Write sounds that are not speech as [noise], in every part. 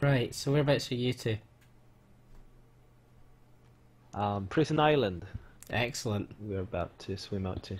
Right, so whereabouts are you two? Um, Prison Island. Excellent. We're about to swim out to.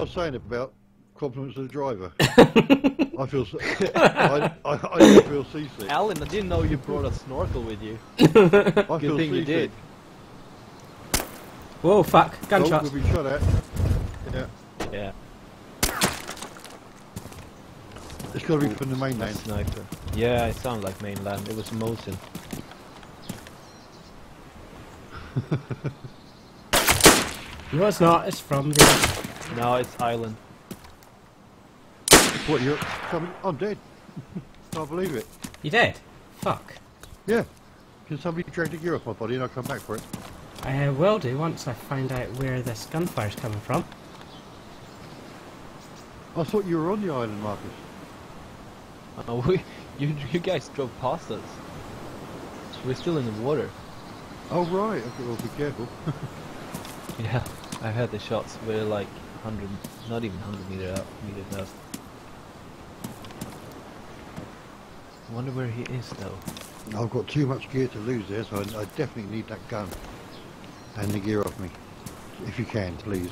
Was saying about compliments to the driver. [laughs] I feel, s- I, I, I [laughs] do feel seasick. Alan, I didn't know you brought a snorkel with you. [laughs] I Good feel thing you did. Whoa, fuck. Oh, Gunshots. we've been shot at. Yeah, Yeah, it's got to be from the mainland. sniper. Yeah, it sounded like mainland. It was Mosin. No, it's not. It's from the. No, it's island. What, you're coming? I'm dead. [laughs] Can't believe it. You're dead? Fuck. Yeah. Can somebody drag the gear off my body and I'll come back for it? I uh, will do once I find out where this gunfire's coming from. I thought you were on the island, Marcus. Oh, we, you, you guys drove past us. We're still in the water. Oh, right. Okay, well, be careful. [laughs] Yeah, I heard the shots. We're like 100, not even 100 meter out, meters out. I wonder where he is though. I've got too much gear to lose there, so I, I definitely need that gun. And the gear off me. If you can, please.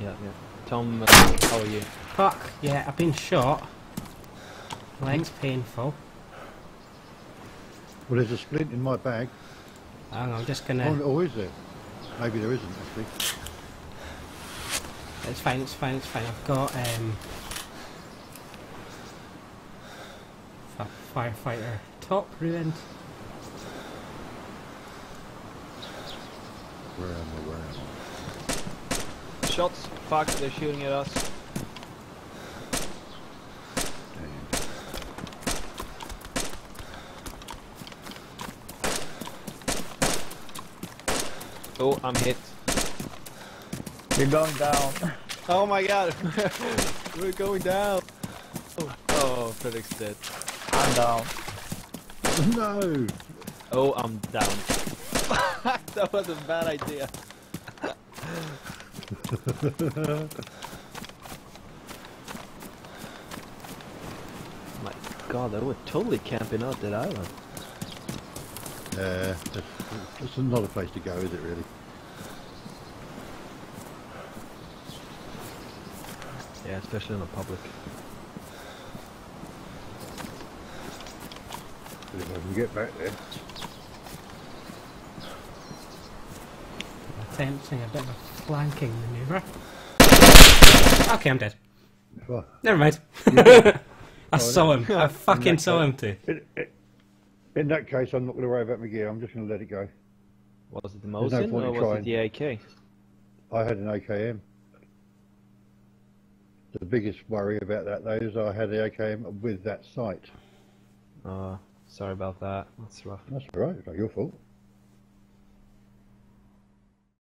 Yeah, yeah. Tom, uh, how are you? Fuck. Yeah, I've been shot. Legs painful. Well, there's a splint in my bag. Hang on, I'm just Oh, gonna. oh, is there? Maybe there isn't, actually. It's fine, it's fine, it's fine. I've got um. fi- Firefighter top ruined. Where am I? Where am I? Shots. Fuck, they're shooting at us. Oh, I'm hit. You're going down. Oh my god, [laughs] we're going down. Oh, Felix dead. I'm down. No! Oh, I'm down. [laughs] that was a bad idea. [laughs] my god, they were totally camping out that island. Uh, that's, that's not a place to go, is it, really? Yeah, especially in the public. But if I can get back there. Attempting a bit of a flanking maneuver. Okay, I'm dead. Oh, Never mind. [laughs] I oh, saw him. I fucking saw case- him too. in, in- in that case, I'm not going to worry about my gear. I'm just going to let it go. Was it the There's no Mosin or in was trying. it the AK? I had an AKM. The biggest worry about that, though, is I had the AKM with that sight. Uh, sorry about that. That's rough. That's all right. It's not your fault.